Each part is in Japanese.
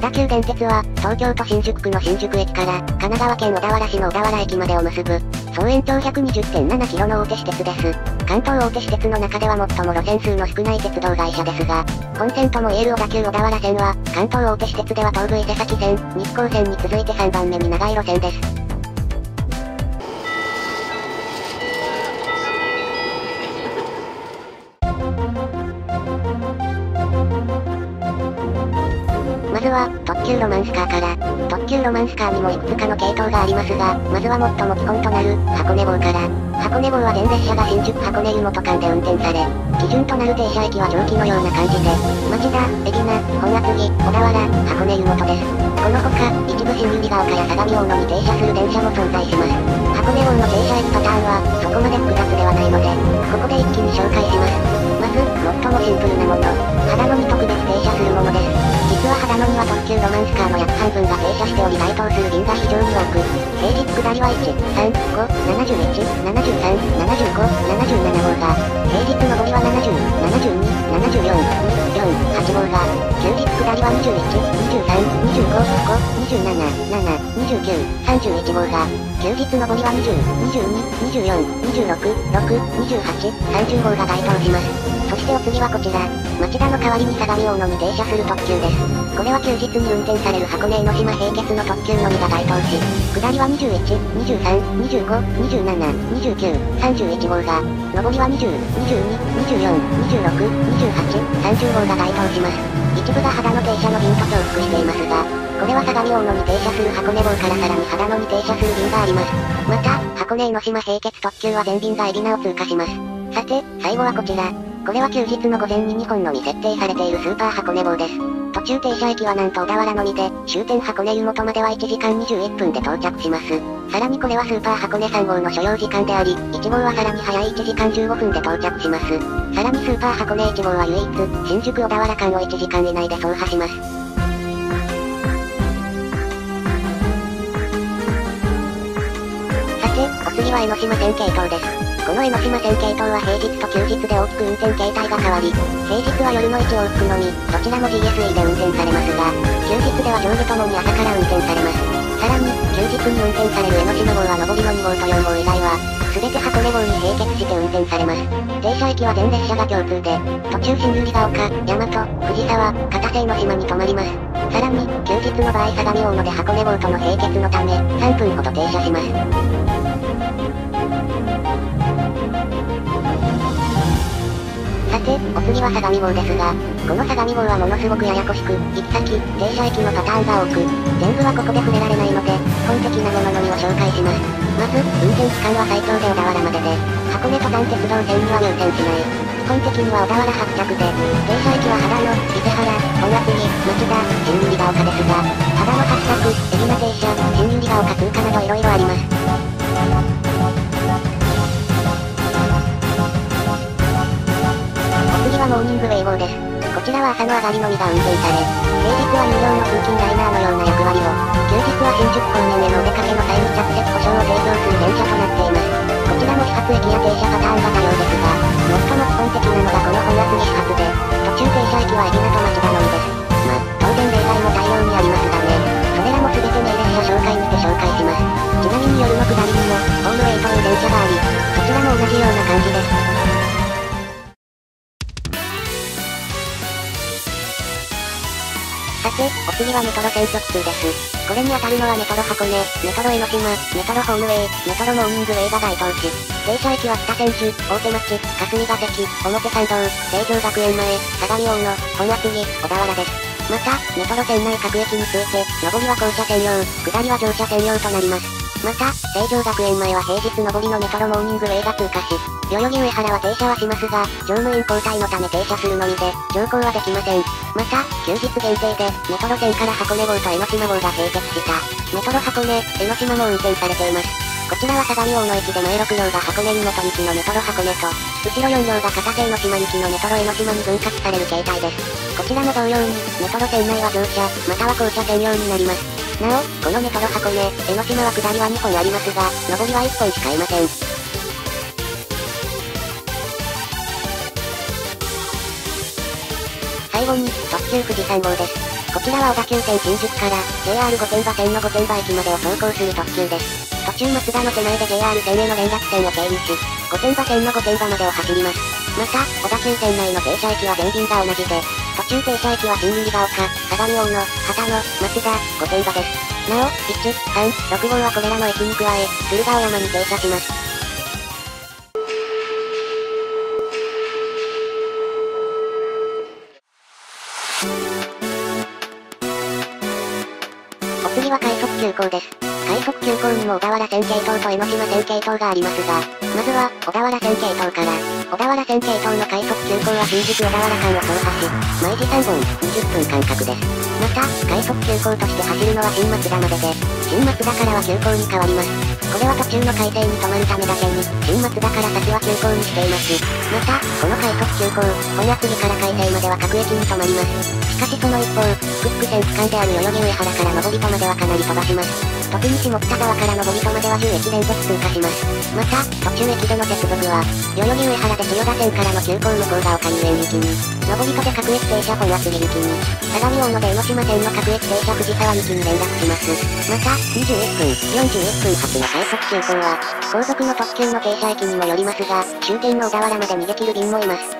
小田急電鉄は、東京都新宿区の新宿駅から、神奈川県小田原市の小田原駅までを結ぶ、総延長 120.7km の大手私鉄です。関東大手私鉄の中では最も路線数の少ない鉄道会社ですが、本線とも言える小田急小田原線は、関東大手私鉄では東武伊勢崎線、日光線に続いて3番目に長い路線です。急ロマンスカーから、特急ロマンスカーにもいくつかの系統がありますが、まずは最も基本となる、箱根号から、箱根号は全列車が新宿箱根湯本間で運転され、基準となる停車駅は蒸気のような感じで、町田、海老名、本厚木、小田原、箱根湯本です。このほか、一部新百合ヶ丘や相模大野に停車する電車も存在します。箱根号の停車駅パターンは、そこまで複雑ではないので、ここで一気に紹介級ロマンスカーのやつ半分が停車しており該当する便が非常に多く、平日下りは1、3、5、71、73、75、77号が、平日上りは70、72、74、2、4、8号が、休日下りは21、23、25、5、27、7、29、31号が、休日上りは20、22、24、26、6、28、30号が該当します。そしてお次はこちら。町田の代わりに相模大野に停車する特急です。これは休日に運転される箱根江ノ島並結の特急のみが該当し、下りは21、23、25、27、29、31号が、上りは20、22、24、26、28、30号が該当します。一部が肌の停車の便と重複していますが、これは相模大野に停車する箱根号からさらに肌野に停車する便があります。また、箱根江ノ島並結特急は全便が海老名を通過します。さて、最後はこちら。これは休日の午前に2本のみ設定されているスーパー箱根号です。途中停車駅はなんと小田原のみで、終点箱根湯本までは1時間21分で到着します。さらにこれはスーパー箱根3号の所要時間であり、1号はさらに早い1時間15分で到着します。さらにスーパー箱根1号は唯一、新宿小田原間を1時間以内で走破します。さて、お次は江ノ島線系統です。この江ノ島線系統は平日と休日で大きく運転形態が変わり、平日は夜の1往復のみ、どちらも GSE で運転されますが、休日では上下ともに朝から運転されます。さらに、休日に運転される江ノ島号は上りの2号と4号以外は、すべて箱根号に並結して運転されます。停車駅は全列車が共通で、途中新百合ヶ丘、大和、藤沢、片瀬の島に停まります。さらに、休日の場合相模大野で箱根号との並結のため、3分ほど停車します。て、お次は相模号ですが、この相模号はものすごくややこしく、行き先、停車駅のパターンが多く、全部はここで触れられないので、基本的なもののみを紹介します。まず、運転期間は最長で小田原までで、箱根登山鉄道線には入線しない。基本的には小田原発着で、停車駅は秦野、伊勢原、本厚木、町田、新百合ヶ丘ですが、秦野発着、海老名停車、新百合ヶ丘通過など色々あります。はモーニングウェイ号です。こちらは朝の上がりのみが運転され、平日は有料の通勤ライナーのような役割を、休日は新宿方面へのお出かけの際に着席故障を提供する電車となっています。こちらも始発駅や停車パターンが多様ですが、最もはメトロ線直通です。これに当たるのはメトロ箱根、メトロ江ノ島、メトロホームウェイ、メトロモーニングウェイが該当し、停車駅は北千住、大手町、霞ヶ関、表参道、成城学園前、相模大野、本厚木、小田原です。また、メトロ線内各駅について、上りは降車専用、下りは乗車専用となります。また、成城学園前は平日上りのメトロモーニングウェイが通過し、代々木上原は停車はしますが、乗務員交代のため停車するのみで、乗降はできません。また、休日限定で、メトロ線から箱根号と江ノ島号が併設した、メトロ箱根、江ノ島も運転されています。こちらは相模大野駅で前6両が箱根に元行きのメトロ箱根と、後ろ4両が片瀬の島行きのメトロ江ノ島に分割される形態です。こちらも同様に、メトロ線内は乗車、または降車専用になります。なお、このメトロ箱根、江ノ島は下りは2本ありますが、上りは1本しかいません。最後に、特急富士山号です。こちらは小田急線新宿から JR 御殿場線の御殿場駅までを走行する特急です。途中松田の手前で JR 線への連絡線を経由し、御殿場線の御殿場までを走ります。また、小田急線内の停車駅は全便が同じで、途中停車駅は新百合ヶ丘、相模大野、旗野、松田、御殿場です。なお、1、3、6号はこれらの駅に加え、鶴ヶ尾山に停車します。お次は快速急行です。快速急行にも小田原線系統と江ノ島線系統がありますが、まずは、小田原線系統から、小田原線系統の快速急行は新宿小田原間を走破し、毎時3本、20分間隔です。また、快速急行として走るのは新松田までで、新松田からは急行に変わります。これは途中の海底に止まるためだけに、新松田から先は急行にしています。また、この快速急行、本厚木から海底までは各駅に止まります。しかしその一方、福福線区間である代々木上原から上り戸まではかなり飛ばします。特に下北沢から上り戸までは10駅連続通過します。また、途中駅での接続は、代々木上原で千代田線からの急行向こう側丘遊園行きに、上り戸で各駅停車本厚木行きに、相模大野で江ノ島線の各駅停車藤沢行きに連絡します。また、21分、41分発の快速急行は、後続の特急の停車駅にもよりますが、終点の小田原まで逃げ切る便もいます。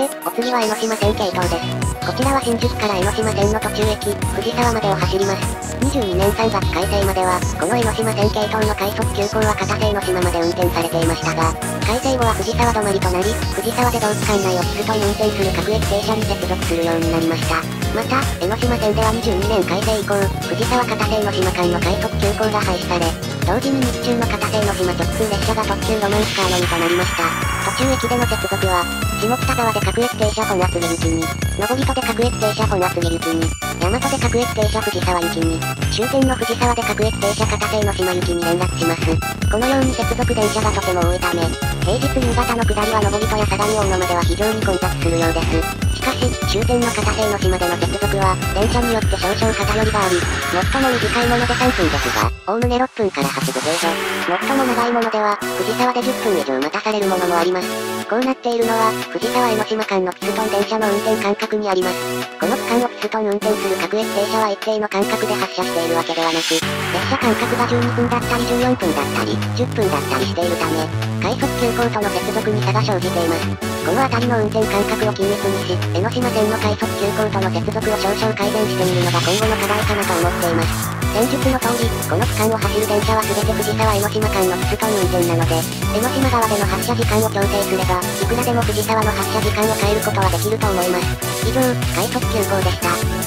て、お次は江ノ島線系統です。こちらは新宿から江ノ島線の途中駅、藤沢までを走ります。22年3月改正までは、この江ノ島線系統の快速急行は片瀬江ノ島まで運転されていましたが、改正後は藤沢止まりとなり、藤沢で同期間内をピストン運転する各駅停車に接続するようになりました。また、江ノ島線では22年改正以降、藤沢片瀬江ノ島間の快速急行が廃止され、同時に日中の片瀬江ノ島直通列車が特急ロマンスカーのみとなりました。途中駅での接続は、下北沢で各駅停車本厚木行きに、上り戸で各駅停車本厚木行きに、大和で各駅停車藤沢行きに、終点の藤沢で各駅停車片瀬の島行きに連絡します。このように接続電車がとても多いため、平日夕方の下りは上り戸や相模大野までは非常に混雑するようです。しかし、終点の片瀬の島での接続は、電車によって少々偏りがあり、最も短いもので3分ですが、おおむね6分から8分程度。最も長いものでは、藤沢で10分以上待たされるものもあります。こうなっているのは、藤沢江ノ島間のピストン電車の運転間隔にあります。この区間をピストン運転する各駅停車は一定の間隔で発車しているわけではなく、列車間隔が12分だったり14分だったり、10分だったりしているため、快速急行との接続に差が生じています。この辺りの運転間隔を緊密にし、江ノ島線の快速急行との接続を少々改善してみるのが今後の課題かなと思っています。先日の通り、この区間を走る電車は全て藤沢江ノ島間のピストン運転なので、江ノ島側での発車時間を調整すれば、いくらでも藤沢の発車時間を変えることはできると思います。以上、快速急行でした。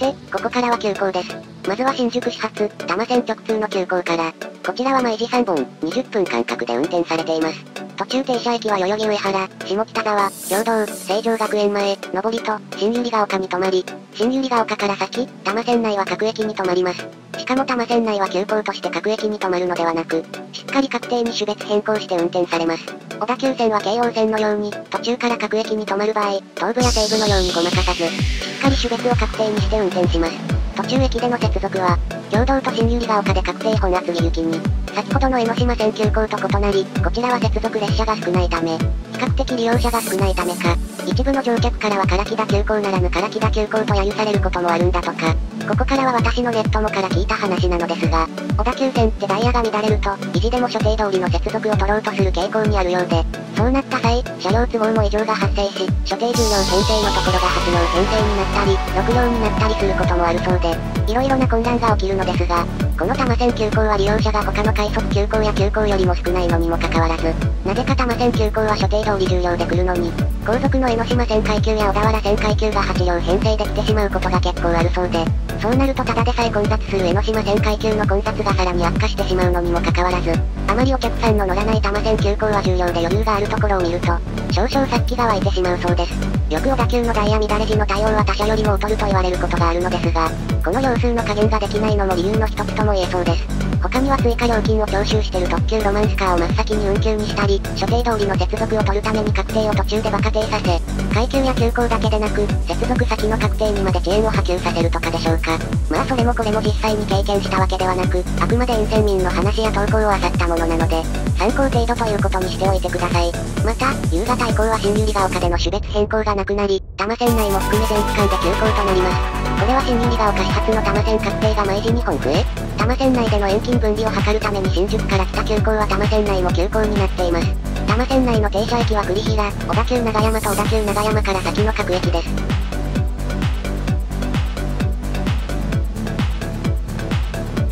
て、ここからは急行です。まずは新宿始発、多摩線直通の急行から、こちらは毎時3本、20分間隔で運転されています。途中停車駅は代々木上原、下北沢、平等、成城学園前、上りと、新百合ヶ丘に停まり、新百合ヶ丘から先、多摩線内は各駅に停まります。しかも多摩線内は急行として各駅に停まるのではなく、しっかり確定に種別変更して運転されます。小田急線は京王線のように、途中から各駅に停まる場合、東部や西部のようにごまかさず、しっかり種別を確定にして運転します。途中駅での接続は、共同と新百合ヶ丘で確定本厚木行きに、先ほどの江ノ島線急行と異なり、こちらは接続列車が少ないため、比較的利用者が少ないためか、一部の乗客からは唐木田急行ならぬ唐木田急行と揶揄されることもあるんだとか、ここからは私のネットもから聞いた話なのですが、小田急線ってダイヤが乱れると、維持でも所定通りの接続を取ろうとする傾向にあるようで、そうなった際、車両都合も異常が発生し、所定重量編成のところが8両編成になったり、6両になったりすることもあるそうで、色々な混乱が起きるのですが、この多摩線急行は利用者が他の快速急行や急行よりも少ないのにもかかわらず、なぜか多摩線急行は所定通り重量で来るのに、後続の江ノ島線階級や小田原線階級が8両編成できてしまうことが結構あるそうで、そうなるとただでさえ混雑する江ノ島線階級の混雑がさらに悪化してしまうのにもかかわらず、あまりお客さんの乗らない多摩線急行は重量で余裕があるところを見ると、少々殺気が湧いてしまうそうです。よく小田急のダイヤ乱れ時の対応は他社よりも劣ると言われることがあるのですが、この両数の加減ができないのも理由の一つとも言えそうです。他には追加料金を徴収してる特急ロマンスカーを真っ先に運休にしたり、所定通りの接続を取るために確定を途中でバカ停させ、階級や急行だけでなく、接続先の確定にまで遅延を波及させるとかでしょうか。まあそれもこれも実際に経験したわけではなく、あくまで沿線民の話や投稿を漁ったものなので、参考程度ということにしておいてください。また、夕方以降は新百合ヶ丘での種別変更がなくなり、多摩線内も含め全区間で急行となります。これは新百合ヶ丘始発の多摩線確定が毎時2本増え、多摩線内での遠近分離を図るために新宿から北急行は多摩線内も急行になっています。多摩線内の停車駅は栗平、小田急長山と小田急長山から先の各駅です。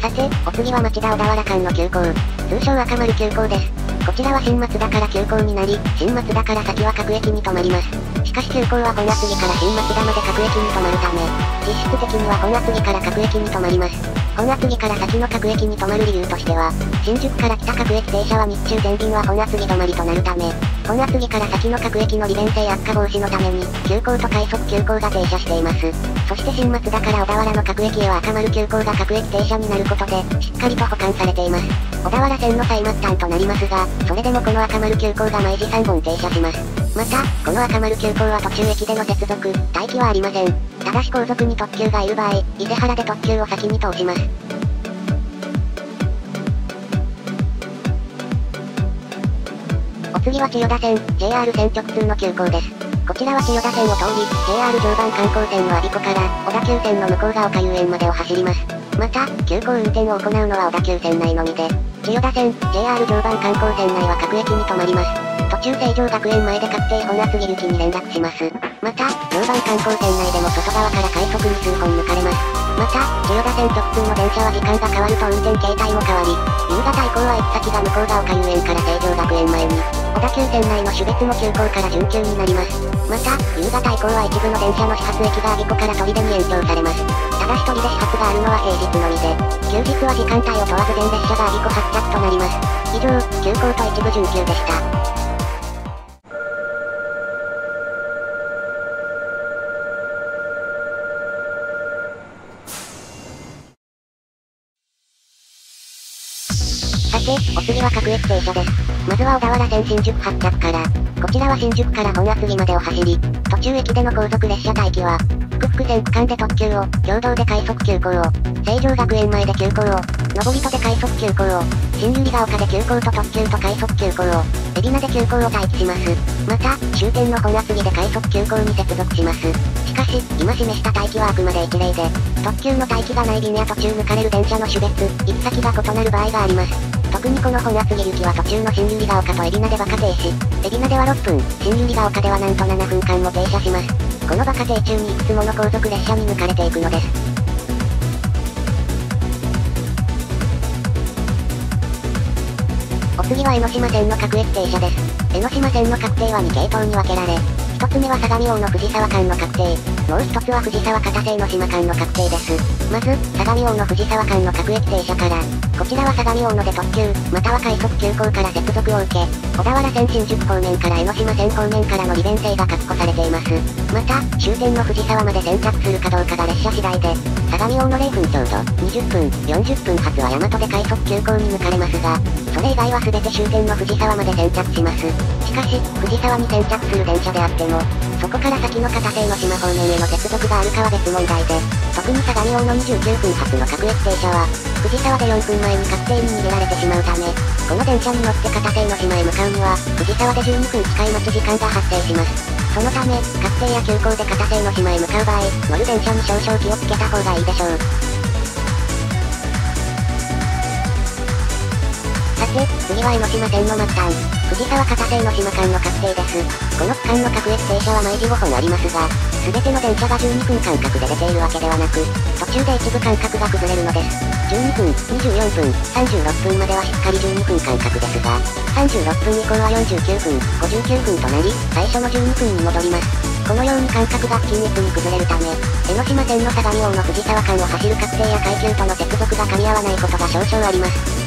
さて、お次は町田小田原間の急行。通称赤丸急行です。こちらは新松田から急行になり、新松田から先は各駅に止まります。しかし急行は本厚木から新松田まで各駅に止まるため、実質的には本厚木から各駅に止まります。本厚木から先の各駅に止まる理由としては、新宿から北各駅停車は日中全便は本厚木止まりとなるため、本厚木から先の各駅の利便性悪化防止のために、急行と快速急行が停車しています。そして新松田から小田原の各駅へは赤丸急行が各駅停車になることで、しっかりと保管されています。小田原線の最末端となりますが、それでもこの赤丸急行が毎時3本停車します。また、この赤丸急行は途中駅での接続、待機はありません。ただし後続に特急がいる場合、伊勢原で特急を先に通します。お次は千代田線、JR 線直通の急行です。こちらは千代田線を通り、JR 常磐観光線の我孫子から、小田急線の向ヶ丘遊園までを走ります。また、急行運転を行うのは小田急線内のみで、千代田線、JR 常磐観光線内は各駅に停まります。中成城学園前で確定本厚木行きに連絡します。また、常磐観光線内でも外側から快速に数本抜かれます。また、千代田線直通の電車は時間が変わると運転形態も変わり、夕方以降は行き先が向ヶ丘遊園から成城学園前に、小田急線内の種別も急行から準急になります。また、夕方以降は一部の電車の始発駅が我孫子から砦に延長されます。ただし砦始発があるのは平日のみで、休日は時間帯を問わず全列車が我孫子発着となります。以上、急行と一部準急でした。お次は各駅停車です。まずは小田原線新宿発着から、こちらは新宿から本厚木までを走り、途中駅での高速列車待機は、福福線区間で特急を、共同で快速急行を、成城学園前で急行を、上りとで快速急行を、新百合ヶ丘で急行と特急と快速急行を、海老名で急行を待機します。また、終点の本厚木で快速急行に接続します。しかし、今示した待機はあくまで一例で、特急の待機がない便や途中抜かれる電車の種別、行き先が異なる場合があります。特にこの本厚木行きは途中の新百合ヶ丘と海老名でバカ停止。海老名では6分、新百合ヶ丘ではなんと7分間も停車します。このバカ停中にいくつもの後続列車に抜かれていくのです。お次は江ノ島線の各駅停車です。江ノ島線の確定は2系統に分けられ、一つ目は相模大野藤沢間の確定。もう一つは藤沢片瀬の島間の確定です。まず、相模大野藤沢間の各駅停車から、こちらは相模大野で特急、または快速急行から接続を受け、小田原線新宿方面から江ノ島線方面からの利便性が確保されています。また、終点の藤沢まで先着するかどうかが列車次第で、相模大野0分ちょうど、20分、40分発は大和で快速急行に抜かれますが、それ以外は全て終点の藤沢まで先着します。しかし、藤沢に先着する電車であっても、そこから先の片性の島方面への接続があるかは別問題で、特に相模大野29分発の各駅停車は、藤沢で4分前に確定に逃げられてしまうため、この電車に乗って片性の島へ向かうには、藤沢で12分近い待ち時間が発生します。そのため、確定や急行で片性の島へ向かう場合、乗る電車に少々気をつけた方がいいでしょう。さて、次は江ノ島線の末端、藤沢片瀬江ノ島間の確定です。この区間の各駅停車は毎時5本ありますが、すべての電車が12分間隔で出ているわけではなく、途中で一部間隔が崩れるのです。12分、24分、36分まではしっかり12分間隔ですが、36分以降は49分、59分となり、最初の12分に戻ります。このように間隔が不均一に崩れるため、江ノ島線の相模大の藤沢間を走る確定や階級との接続が噛み合わないことが少々あります。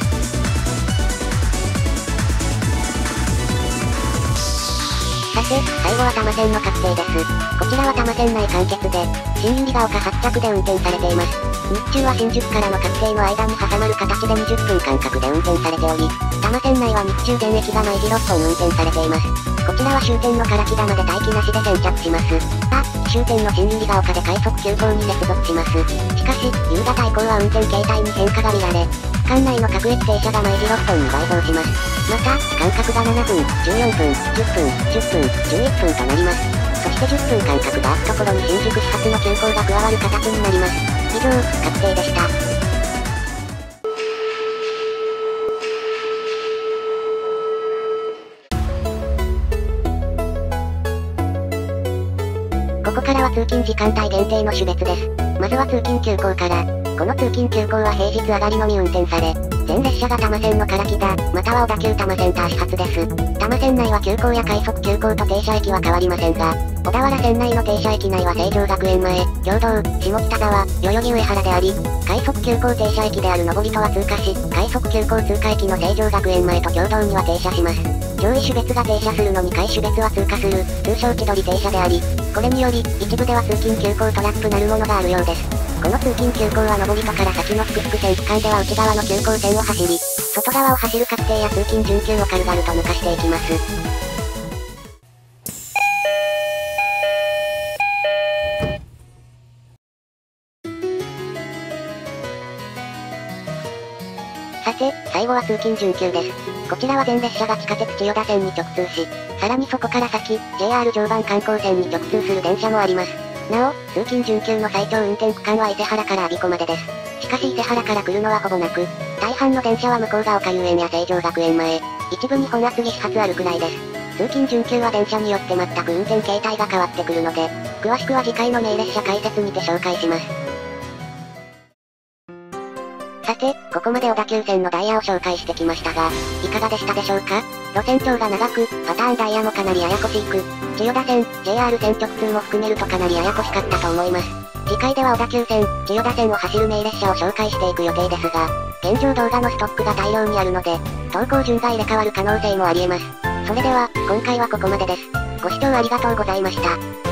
さて、最後は多摩線の確定です。こちらは多摩線内完結で、新百合ヶ丘発着で運転されています。日中は新宿からの確定の間に挟まる形で20分間隔で運転されており、多摩線内は日中全駅が毎時6本運転されています。こちらは終点の唐木田まで待機なしで先着します。あ、終点の新百合ヶ丘で快速急行に接続します。しかし、夕方以降は運転形態に変化が見られ、区間内の各駅停車が毎時6分に倍増します。また、間隔が7分、14分、10分、10分、11分となります。そして10分間隔が空くところに新宿始発の急行が加わる形になります。以上、確定でした。ここからは通勤時間帯限定の種別です。まずは通勤急行から。この通勤急行は平日上がりのみ運転され、全列車が多摩線の唐木田、または小田急多摩センター始発です。多摩線内は急行や快速急行と停車駅は変わりませんが、小田原線内の停車駅内は成城学園前、共同、下北沢、代々木上原であり、快速急行停車駅である上りとは通過し、快速急行通過駅の成城学園前と共同には停車します。上位種別が停車するのに下位種別は通過する、通称気取り停車であり、これにより、一部では通勤急行トラップなるものがあるようです。この通勤急行は上りとから先の福福線区間では内側の急行線を走り、外側を走る確定や通勤準急を軽々と抜かしていきます。さて、最後は通勤準急です。こちらは全列車が地下鉄千代田線に直通し、さらにそこから先、JR 常磐観光線に直通する電車もあります。なお、通勤準急の最長運転区間は伊勢原から我孫子までです。しかし伊勢原から来るのはほぼなく、大半の電車は向ヶ丘遊園や成城学園前、一部に本厚木始発あるくらいです。通勤準急は電車によって全く運転形態が変わってくるので、詳しくは次回の名列車解説にて紹介します。さて、ここまで小田急線のダイヤを紹介してきましたが、いかがでしたでしょうか？路線長が長く、パターンダイヤもかなりややこしく、千代田線、JR 線直通も含めるとかなりややこしかったと思います。次回では小田急線、千代田線を走る名列車を紹介していく予定ですが、現状動画のストックが大量にあるので、投稿順が入れ替わる可能性もあり得ます。それでは、今回はここまでです。ご視聴ありがとうございました。